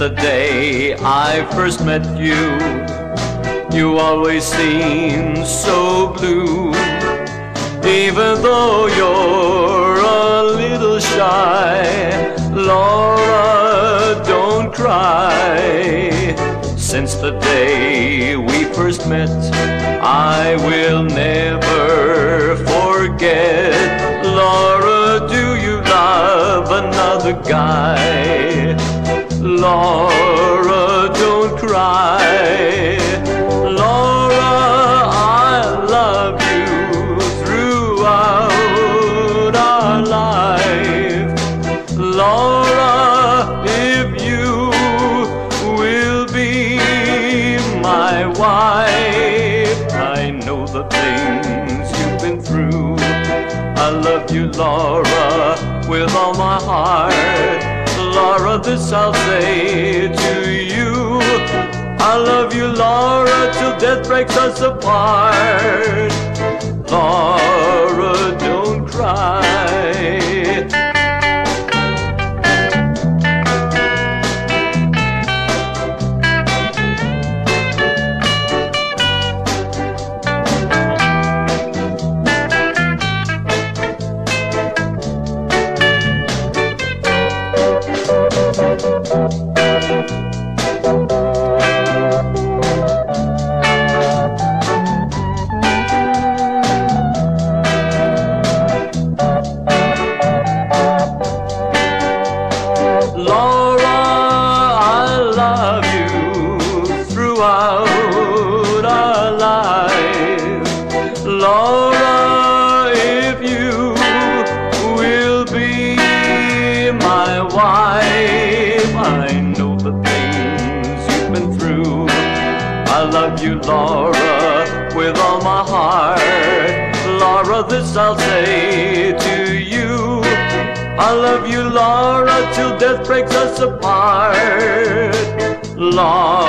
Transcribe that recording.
the day I first met you, you always seem so blue. Even though you're a little shy, Laura, don't cry. Since the day we first met, I will never forget. Laura, do you love another guy? Laura, don't cry. Laura, I love you throughout our life. Laura, if you will be my wife, I know the things you've been through. I love you, Laura, with all my heart. Laura, this I'll say to you. I love you, Laura, till death breaks us apart. Laura, if you will be my wife, I know the things you've been through. I love you, Laura, with all my heart. Laura, this I'll say to you. I love you, Laura, till death breaks us apart. Laura,